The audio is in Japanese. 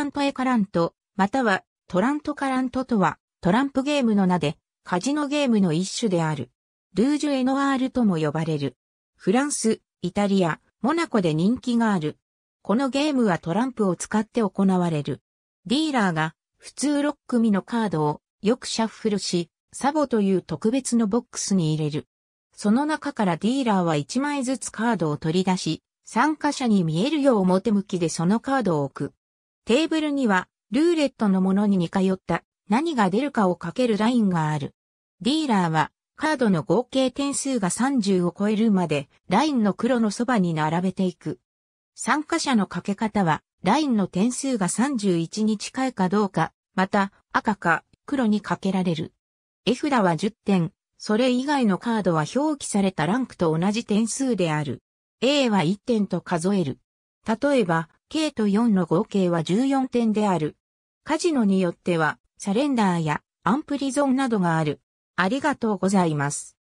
ラントエカラント、またはトラントカラントとはトランプゲームの名でカジノゲームの一種である。ルージュエノワールとも呼ばれる。フランス、イタリア、モナコで人気がある。このゲームはトランプを使って行われる。ディーラーが普通6組のカードをよくシャッフルし、サボという特別のボックスに入れる。その中からディーラーは1枚ずつカードを取り出し、参加者に見えるよう表向きでそのカードを置く。テーブルにはルーレットのものに似通った何が出るかをかけるラインがある。ディーラーはカードの合計点数が30を超えるまでラインの黒のそばに並べていく。参加者のかけ方はラインの点数が31に近いかどうか、また赤か黒にかけられる。絵札は10点、それ以外のカードは表記されたランクと同じ点数である。A は1点と数える。例えば、K と4の合計は14点である。カジノによっては、サレンダーやアンプリゾーンなどがある。ありがとうございます。